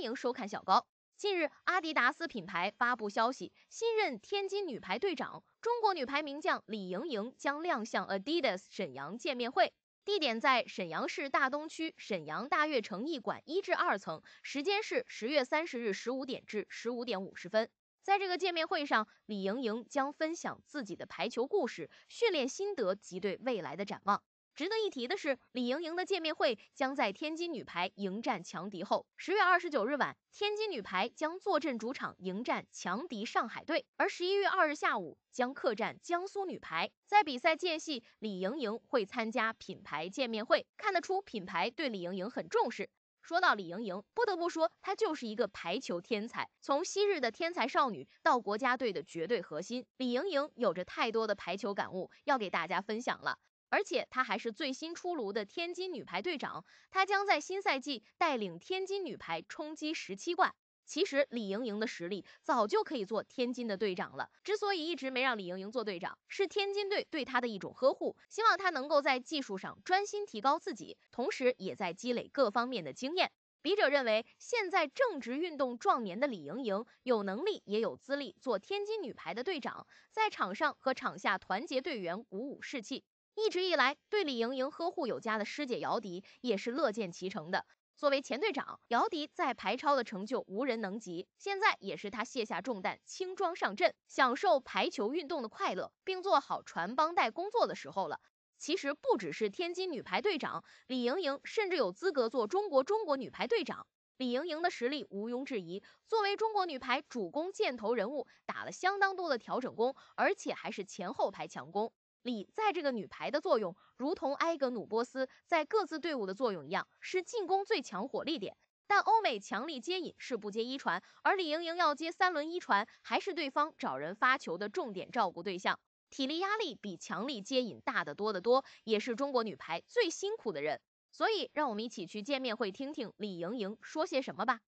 欢迎收看小高。近日，阿迪达斯品牌发布消息，新任天津女排队长中国女排名将李盈莹将亮相 Adidas 沈阳见面会，地点在沈阳市大东区沈阳大悦城艺馆一至二层，时间是十月三十日十五点至十五点五十分。在这个见面会上，李盈莹将分享自己的排球故事、训练心得及对未来的展望。值得一提的是，李盈莹的见面会将在天津女排迎战强敌后，十月二十九日晚，天津女排将坐镇主场迎战强敌上海队，而十一月二日下午将客战江苏女排。在比赛间隙，李盈莹会参加品牌见面会，看得出品牌对李盈莹很重视。说到李盈莹，不得不说她就是一个排球天才，从昔日的天才少女到国家队的绝对核心，李盈莹有着太多的排球感悟要给大家分享了。而且她还是最新出炉的天津女排队长，她将在新赛季带领天津女排冲击十七冠。其实李盈莹的实力早就可以做天津的队长了，之所以一直没让李盈莹做队长，是天津队对她的一种呵护，希望她能够在技术上专心提高自己，同时也在积累各方面的经验。笔者认为，现在正值运动壮年的李盈莹，有能力也有资历做天津女排的队长，在场上和场下团结队员，鼓舞士气。一直以来对李盈莹呵护有加的师姐姚迪也是乐见其成的。作为前队长，姚迪在排超的成就无人能及，现在也是他卸下重担，轻装上阵，享受排球运动的快乐，并做好传帮带工作的时候了。其实不只是天津女排队长，李盈莹甚至有资格做中国中国女排队长。李盈莹的实力毋庸置疑，作为中国女排主攻箭头人物，打了相当多的调整工，而且还是前后排强攻。李在这个女排的作用，如同埃格努波斯在各自队伍的作用一样，是进攻最强火力点。但欧美强力接引是不接一传，而李盈莹要接三轮一传，还是对方找人发球的重点照顾对象，体力压力比强力接引大得多得多，也是中国女排最辛苦的人。所以，让我们一起去见面会听听李盈莹说些什么吧。